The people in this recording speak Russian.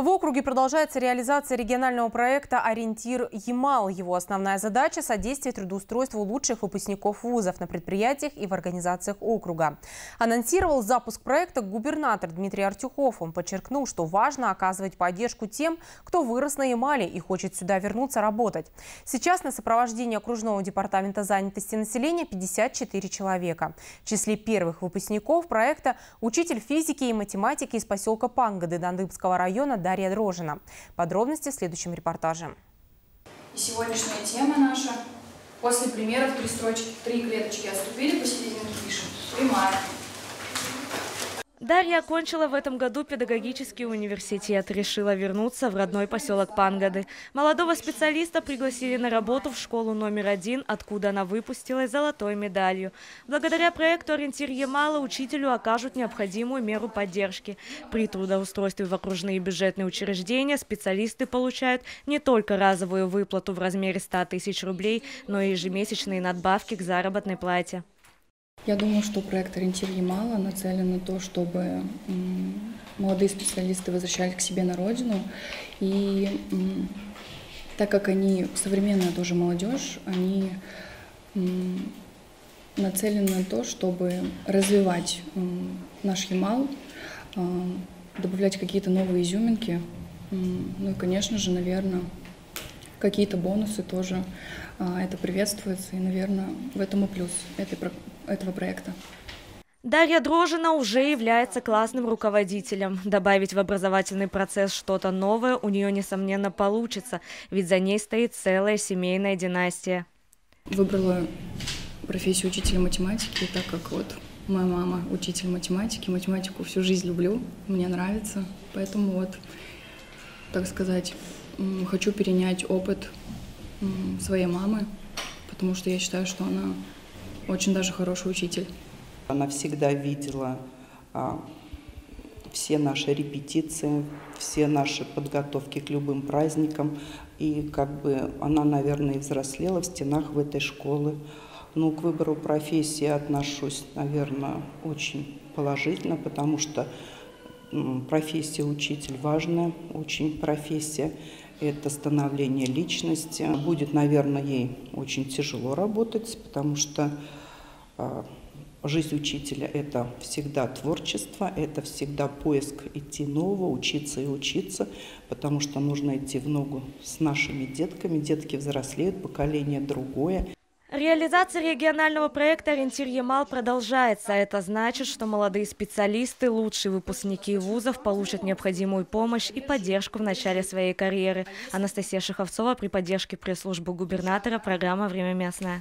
В округе продолжается реализация регионального проекта «Ориентир Ямал». Его основная задача – содействие трудоустройству лучших выпускников вузов на предприятиях и в организациях округа. Анонсировал запуск проекта губернатор Дмитрий Артюхов. Он подчеркнул, что важно оказывать поддержку тем, кто вырос на Ямале и хочет сюда вернуться работать. Сейчас на сопровождении окружного департамента занятости населения 54 человека. В числе первых выпускников проекта учитель физики и математики из поселка Пангады Дандыбского района Дарья Дрожина. Подробности в следующем репортаже. И сегодняшняя тема наша. После примеров три строчки, три клеточки отступили, посередине пишем. Прямая. Дарья окончила в этом году педагогический университет, решила вернуться в родной поселок Пангады. Молодого специалиста пригласили на работу в школу номер один, откуда она выпустилась золотой медалью. Благодаря проекту «Ориентир Ямала» учителю окажут необходимую меру поддержки. При трудоустройстве в окружные бюджетные учреждения специалисты получают не только разовую выплату в размере 100 тысяч рублей, но и ежемесячные надбавки к заработной плате. Я думаю, что проект «Ориентир Ямала» нацелен на то, чтобы молодые специалисты возвращались к себе на родину. И так как они современная тоже молодежь, они нацелены на то, чтобы развивать наш Ямал, а, добавлять какие-то новые изюминки. Ну и, конечно же, наверное, какие-то бонусы тоже а, это приветствуется. И, наверное, в этом и плюс этой этого проекта. Дарья Дрожина уже является классным руководителем. Добавить в образовательный процесс что-то новое у нее, несомненно, получится, ведь за ней стоит целая семейная династия. Выбрала профессию учителя математики, так как вот моя мама учитель математики, математику всю жизнь люблю, мне нравится, поэтому вот, так сказать, хочу перенять опыт своей мамы, потому что я считаю, что она очень даже хороший учитель. Она всегда видела а, все наши репетиции, все наши подготовки к любым праздникам. И как бы она, наверное, и взрослела в стенах в этой школы. Ну, к выбору профессии отношусь, наверное, очень положительно, потому что профессия учитель важная, очень профессия. Это становление личности. Будет, наверное, ей очень тяжело работать, потому что а, жизнь учителя – это всегда творчество, это всегда поиск идти нового, учиться и учиться, потому что нужно идти в ногу с нашими детками. Детки взрослеют, поколение другое. Реализация регионального проекта «Ориентир Ямал» продолжается. Это значит, что молодые специалисты, лучшие выпускники вузов получат необходимую помощь и поддержку в начале своей карьеры. Анастасия Шиховцова при поддержке пресс-службы губернатора, программа «Время местное».